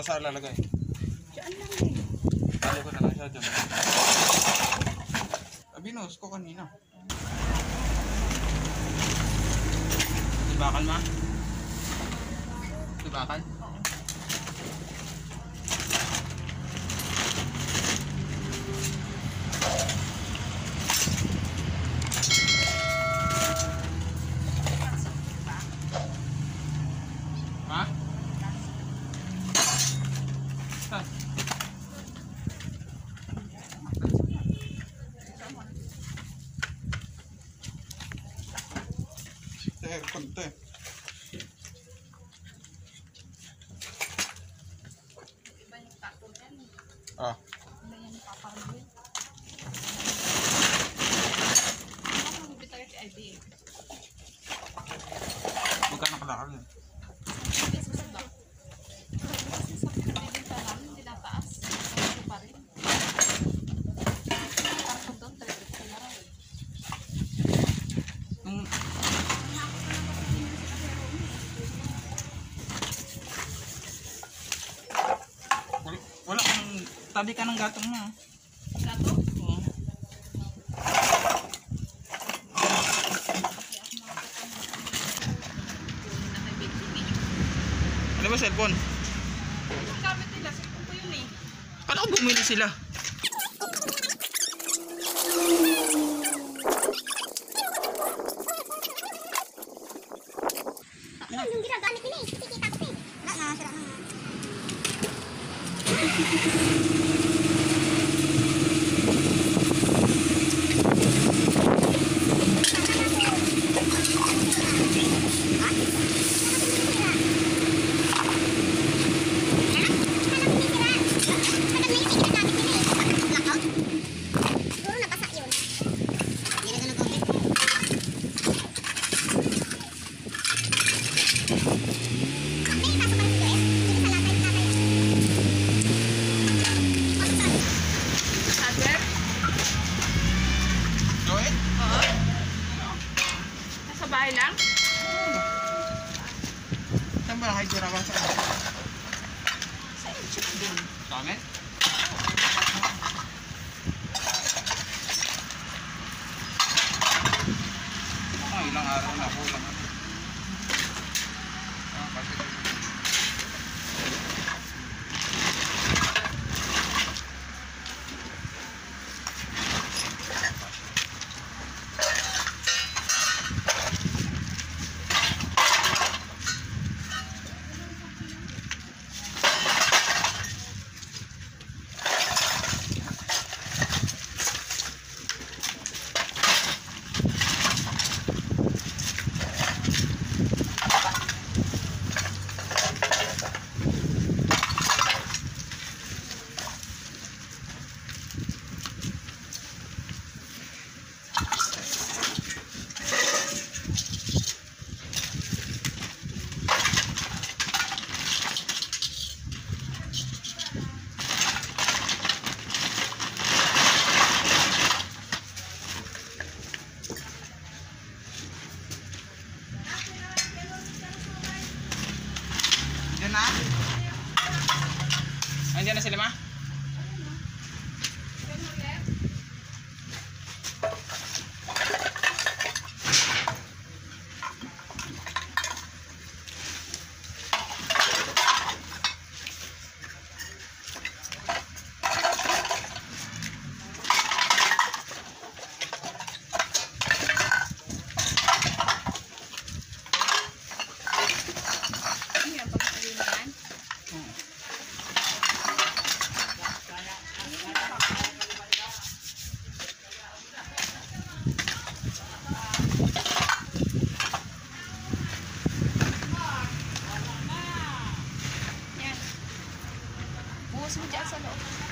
Tapos saan lalagay? Diyan lang eh. Talo ko na lang siya dyan. Ah, Abinos ko kanina. Tibakal ma? Tibakal? Tibakal? 哎对。Tabi ka ng gatong niya. Ah. Gato? Oo. Ano ba cellphone? Ang gamit nila, cellphone ko yun eh. Paano bumili sila? Ma? Andiyan na sila, Ma? Sudah.